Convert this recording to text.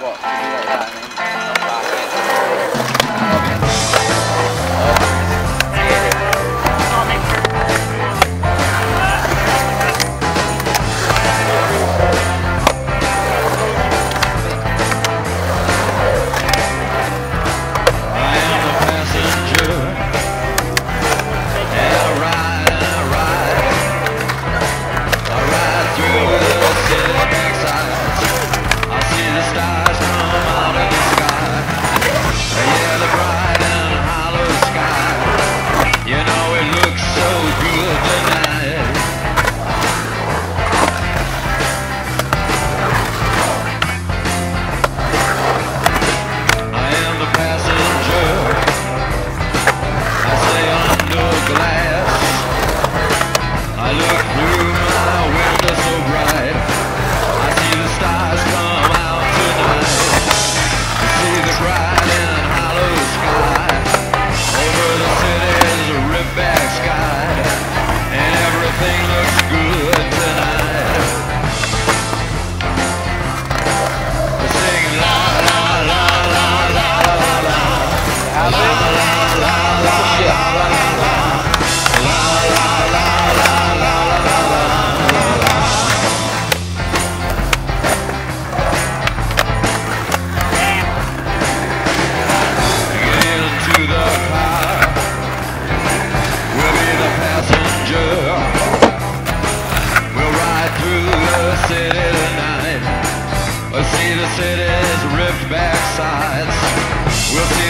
我 city tonight. I see the city's ripped back sides. We'll see